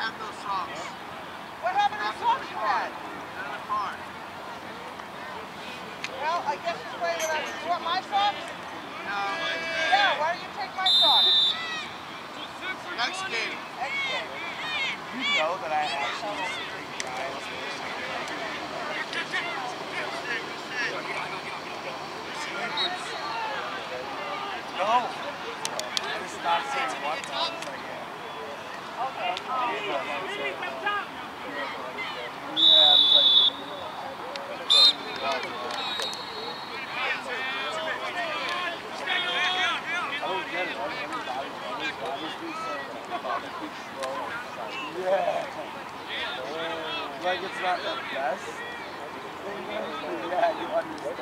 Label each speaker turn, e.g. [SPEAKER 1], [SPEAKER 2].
[SPEAKER 1] those. What happened to the songs you had? They're in the car. Well, I guess this way that I... You
[SPEAKER 2] want my socks?
[SPEAKER 1] No. Yeah, why don't you take my socks? Next game. Next game.
[SPEAKER 2] You know that I actually think guys... No. Yeah. Like it's not the best yeah, you understand